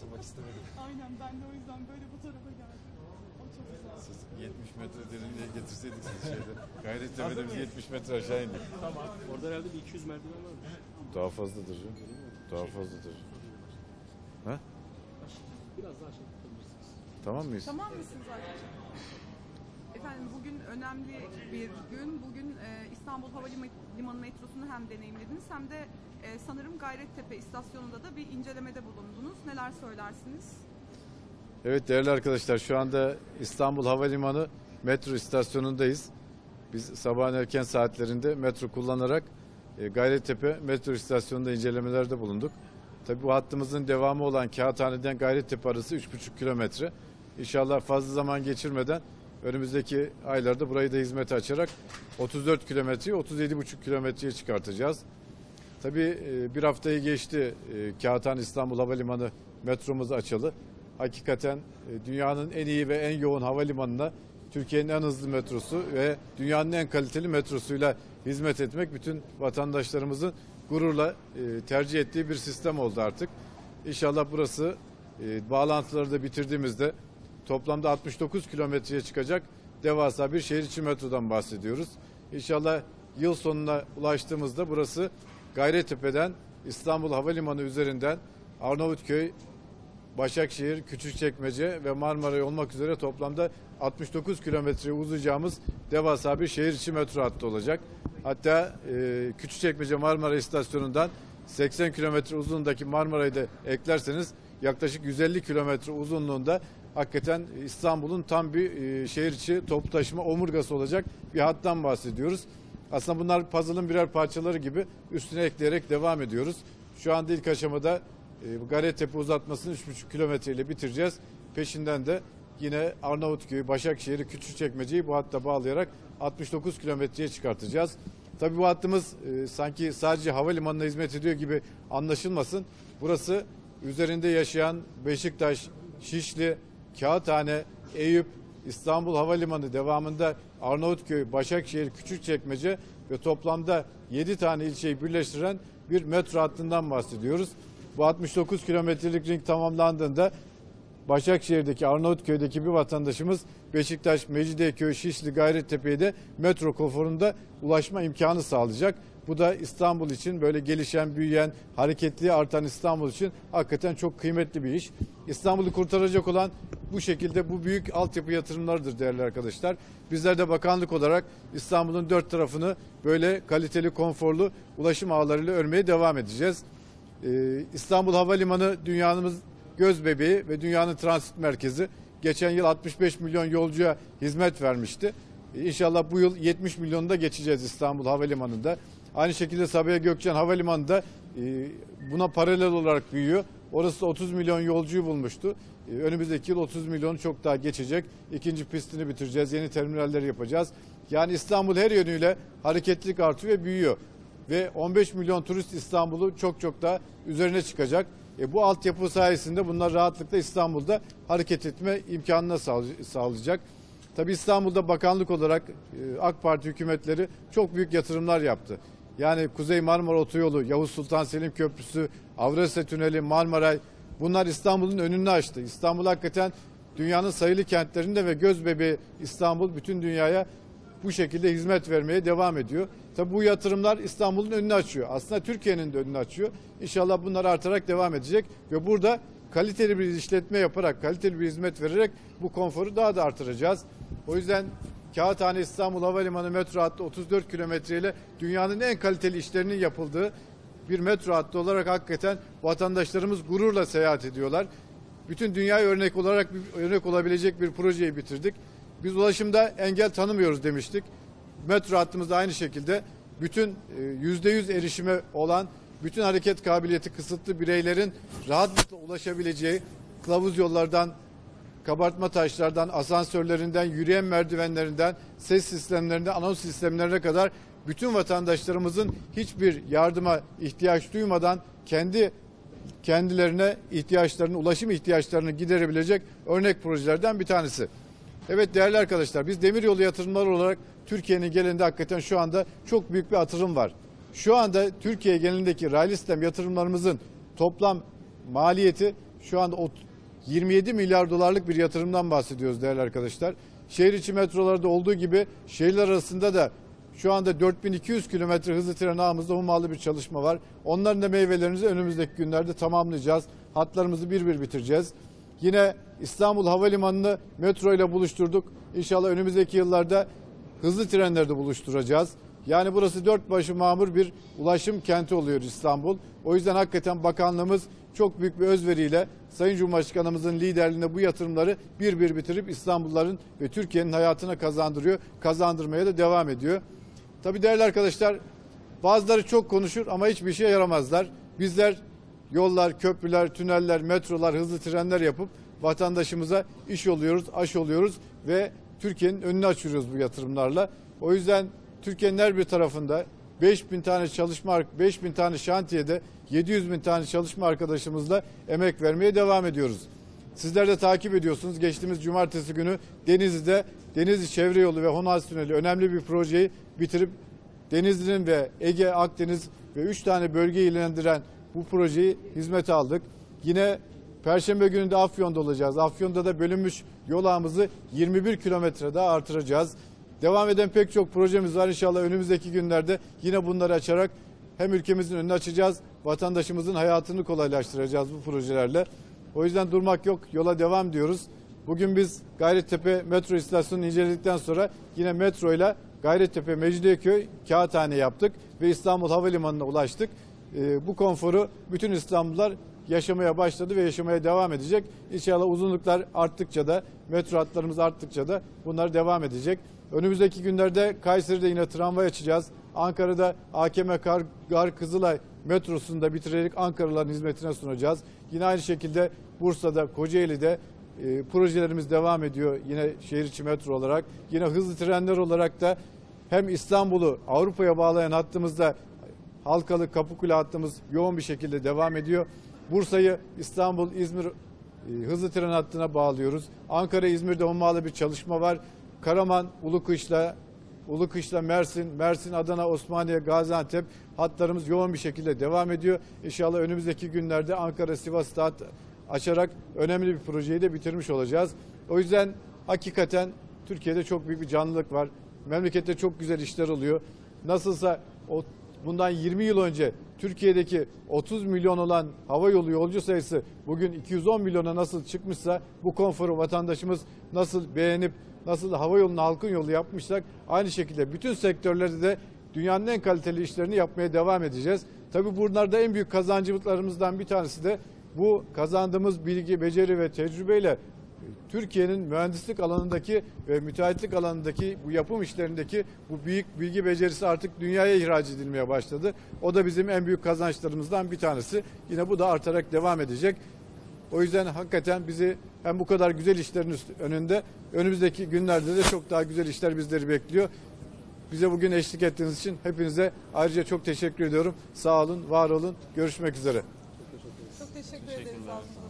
çaktırmak istemedim. Aynen ben de o yüzden böyle bu tarafa geldim. O çok güzel. Siz 70 metre derinliğe getirseydik siz şeyde. Mıyız? 70 metre aşağı indik. Tamam. Orada herhalde bir 200 merdiven var. Daha fazladır canım. Daha fazladır. Ha? Biraz daha aşağı tutabilirsiniz. Tamam mıyız? Tamam mısınız arkadaşlar? Efendim bugün önemli bir gün. Bugün e, İstanbul Havalimanı metrosunu hem deneyimlediniz hem de e, sanırım Gayrettepe istasyonunda da bir incelemede bulundunuz. Neler söylersiniz? Evet değerli arkadaşlar şu anda İstanbul Havalimanı metro istasyonundayız. Biz sabahın erken saatlerinde metro kullanarak e, Gayrettepe metro istasyonunda incelemelerde bulunduk. Tabii bu hattımızın devamı olan Kağıthane'den Gayrettepe arası 3,5 kilometre. İnşallah fazla zaman geçirmeden önümüzdeki aylarda burayı da hizmete açarak 34 kilometreyi 37,5 kilometreye çıkartacağız. Tabii e, bir haftayı geçti e, Kağıthane İstanbul Havalimanı metromuz açılı. Hakikaten e, dünyanın en iyi ve en yoğun havalimanına Türkiye'nin en hızlı metrosu ve dünyanın en kaliteli metrosuyla hizmet etmek bütün vatandaşlarımızın gururla tercih ettiği bir sistem oldu artık. İnşallah burası bağlantıları da bitirdiğimizde toplamda 69 kilometreye çıkacak devasa bir şehir içi metrodan bahsediyoruz. İnşallah yıl sonuna ulaştığımızda burası Gayrettepe'den İstanbul Havalimanı üzerinden Arnavutköy, Başakşehir, Küçükçekmece ve Marmaray olmak üzere toplamda 69 kilometreye uzayacağımız devasa bir şehir içi metro hattı olacak. Hatta e, Küçükçekmece Marmara istasyonundan 80 kilometre uzunluğundaki Marmaray'ı da eklerseniz yaklaşık 150 kilometre uzunluğunda hakikaten İstanbul'un tam bir e, şehir içi toplu taşıma omurgası olacak bir hattan bahsediyoruz. Aslında bunlar puzzle'ın birer parçaları gibi üstüne ekleyerek devam ediyoruz. Şu anda ilk aşamada e, Gayrettepe uzatmasını 3,5 kilometre ile bitireceğiz. Peşinden de yine Arnavutköy, Başakşehir'i, Küçükçekmece'yi bu hatta bağlayarak 69 kilometreye çıkartacağız. Tabii bu hattımız e, sanki sadece havalimanına hizmet ediyor gibi anlaşılmasın. Burası üzerinde yaşayan Beşiktaş, Şişli, Kağıthane, Eyüp, İstanbul Havalimanı devamında Arnavutköy, Başakşehir, Küçükçekmece ve toplamda 7 tane ilçeyi birleştiren bir metro hattından bahsediyoruz. Bu 69 kilometrelik ring tamamlandığında Başakşehir'deki Arnavutköy'deki bir vatandaşımız Beşiktaş, Mecidiyeköy, Şişli, Gayrettepe'ye de metro konforunda ulaşma imkanı sağlayacak. Bu da İstanbul için böyle gelişen, büyüyen, hareketli artan İstanbul için hakikaten çok kıymetli bir iş. İstanbul'u kurtaracak olan bu şekilde bu büyük altyapı yatırımlarıdır değerli arkadaşlar. Bizler de bakanlık olarak İstanbul'un dört tarafını böyle kaliteli, konforlu ulaşım ağlarıyla örmeye devam edeceğiz. Ee, İstanbul Havalimanı dünyanın göz bebeği ve dünyanın transit merkezi. Geçen yıl 65 milyon yolcuya hizmet vermişti. İnşallah bu yıl 70 milyonu da geçeceğiz İstanbul Havalimanı'nda. Aynı şekilde Sabiha Gökçen Havalimanı da e, buna paralel olarak büyüyor. Orası da 30 milyon yolcuyu bulmuştu. E, Önümüzdeki yıl 30 milyonu çok daha geçecek. İkinci pistini bitireceğiz. Yeni terminaller yapacağız. Yani İstanbul her yönüyle hareketlilik artıyor ve büyüyor. Ve 15 milyon turist İstanbul'u çok çok daha üzerine çıkacak. E, bu altyapı sayesinde bunlar rahatlıkla İstanbul'da hareket etme imkanına sağ- sağlayacak. Tabii İstanbul'da bakanlık olarak e, AK Parti hükümetleri çok büyük yatırımlar yaptı. Yani Kuzey Marmara Otoyolu, Yavuz Sultan Selim Köprüsü, Avrasya Tüneli, Marmaray bunlar İstanbul'un önünü açtı. İstanbul hakikaten dünyanın sayılı kentlerinde ve göz bebeği İstanbul bütün dünyaya bu şekilde hizmet vermeye devam ediyor. Tabii bu yatırımlar İstanbul'un önünü açıyor. Aslında Türkiye'nin de önünü açıyor. İnşallah bunlar artarak devam edecek ve burada kaliteli bir işletme yaparak, kaliteli bir hizmet vererek bu konforu daha da artıracağız. O yüzden Kağıthane İstanbul Havalimanı metro hattı 34 kilometre ile dünyanın en kaliteli işlerinin yapıldığı bir metro hattı olarak hakikaten vatandaşlarımız gururla seyahat ediyorlar. Bütün dünyaya örnek olarak örnek olabilecek bir projeyi bitirdik. Biz ulaşımda engel tanımıyoruz demiştik. Metro hattımızda aynı şekilde bütün e, yüzde yüz erişime olan bütün hareket kabiliyeti kısıtlı bireylerin rahatlıkla ulaşabileceği kılavuz yollardan kabartma taşlardan, asansörlerinden, yürüyen merdivenlerinden, ses sistemlerinden, anons sistemlerine kadar bütün vatandaşlarımızın hiçbir yardıma ihtiyaç duymadan kendi kendilerine ihtiyaçlarını, ulaşım ihtiyaçlarını giderebilecek örnek projelerden bir tanesi. Evet değerli arkadaşlar biz demiryolu yatırımları olarak Türkiye'nin genelinde hakikaten şu anda çok büyük bir atırım var. Şu anda Türkiye genelindeki raylı sistem yatırımlarımızın toplam maliyeti şu anda 27 milyar dolarlık bir yatırımdan bahsediyoruz değerli arkadaşlar. Şehir içi metrolarda olduğu gibi şehirler arasında da şu anda 4200 kilometre hızlı tren ağımızda hummalı bir çalışma var. Onların da meyvelerini önümüzdeki günlerde tamamlayacağız. Hatlarımızı bir bir bitireceğiz. Yine İstanbul Havalimanı'nı metro ile buluşturduk. İnşallah önümüzdeki yıllarda hızlı trenlerde buluşturacağız. Yani burası dört başı mamur bir ulaşım kenti oluyor İstanbul. O yüzden hakikaten bakanlığımız çok büyük bir özveriyle Sayın Cumhurbaşkanımızın liderliğinde bu yatırımları bir bir bitirip İstanbulluların ve Türkiye'nin hayatına kazandırıyor. Kazandırmaya da devam ediyor. Tabii değerli arkadaşlar bazıları çok konuşur ama hiçbir işe yaramazlar. Bizler yollar, köprüler, tüneller, metrolar, hızlı trenler yapıp vatandaşımıza iş oluyoruz, aş oluyoruz ve Türkiye'nin önünü açıyoruz bu yatırımlarla. O yüzden Türkiye'nin her bir tarafında 5000 tane çalışma, 5000 tane şantiyede 700 bin tane çalışma arkadaşımızla emek vermeye devam ediyoruz. Sizler de takip ediyorsunuz. Geçtiğimiz cumartesi günü Denizli'de Denizli Çevre Yolu ve Honaz Tüneli önemli bir projeyi bitirip Denizli'nin ve Ege, Akdeniz ve 3 tane bölgeyi ilgilendiren bu projeyi hizmete aldık. Yine Perşembe günü de Afyon'da olacağız. Afyon'da da bölünmüş yol ağımızı 21 kilometre daha artıracağız. Devam eden pek çok projemiz var. İnşallah önümüzdeki günlerde yine bunları açarak hem ülkemizin önünü açacağız, vatandaşımızın hayatını kolaylaştıracağız bu projelerle. O yüzden durmak yok, yola devam diyoruz. Bugün biz Gayrettepe metro istasyonunu inceledikten sonra yine metro ile Gayrettepe, Mecidiyeköy, Kağıthane yaptık ve İstanbul Havalimanı'na ulaştık. Ee, bu konforu bütün İstanbullular yaşamaya başladı ve yaşamaya devam edecek. İnşallah uzunluklar arttıkça da metro hatlarımız arttıkça da bunlar devam edecek. Önümüzdeki günlerde Kayseri'de yine tramvay açacağız. Ankara'da AKM Kar, Gar Kızılay metrosunu da bitirerek Ankaralıların hizmetine sunacağız. Yine aynı şekilde Bursa'da, Kocaeli'de e, projelerimiz devam ediyor yine şehir içi metro olarak. Yine hızlı trenler olarak da hem İstanbul'u Avrupa'ya bağlayan hattımızda Halkalı Kapıkule hattımız yoğun bir şekilde devam ediyor. Bursa'yı İstanbul, İzmir e, hızlı tren hattına bağlıyoruz. Ankara, İzmir'de hummalı bir çalışma var. Karaman, Ulukışla, Ulukışla, Mersin, Mersin, Adana, Osmaniye, Gaziantep hatlarımız yoğun bir şekilde devam ediyor. İnşallah önümüzdeki günlerde Ankara, Sivas'ta hat açarak önemli bir projeyi de bitirmiş olacağız. O yüzden hakikaten Türkiye'de çok büyük bir canlılık var. Memlekette çok güzel işler oluyor. Nasılsa o bundan 20 yıl önce Türkiye'deki 30 milyon olan hava yolu yolcu sayısı bugün 210 milyona nasıl çıkmışsa bu konforu vatandaşımız nasıl beğenip nasıl hava yolunu halkın yolu yapmışsak aynı şekilde bütün sektörlerde de dünyanın en kaliteli işlerini yapmaya devam edeceğiz. Tabii bunlarda en büyük kazancımızdan bir tanesi de bu kazandığımız bilgi, beceri ve tecrübeyle Türkiye'nin mühendislik alanındaki ve müteahhitlik alanındaki bu yapım işlerindeki bu büyük bilgi becerisi artık dünyaya ihraç edilmeye başladı. O da bizim en büyük kazançlarımızdan bir tanesi. Yine bu da artarak devam edecek. O yüzden hakikaten bizi hem bu kadar güzel işlerin önünde önümüzdeki günlerde de çok daha güzel işler bizleri bekliyor. Bize bugün eşlik ettiğiniz için hepinize ayrıca çok teşekkür ediyorum. Sağ olun, var olun. Görüşmek üzere. Çok teşekkür ederiz ağzınıza